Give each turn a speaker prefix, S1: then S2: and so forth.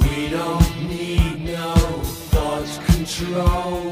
S1: We don't need no thought control.